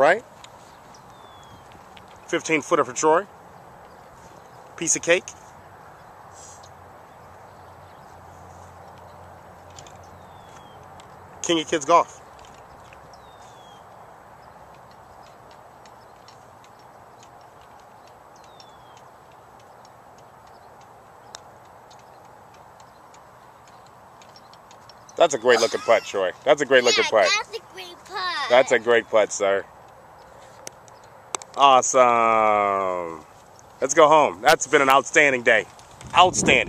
right. 15 footer for Troy. Piece of cake. King of Kids Golf. That's a great looking putt, Troy. That's a great looking yeah, putt. That's a great putt. That's a great putt, sir. Awesome. Let's go home. That's been an outstanding day. Outstanding.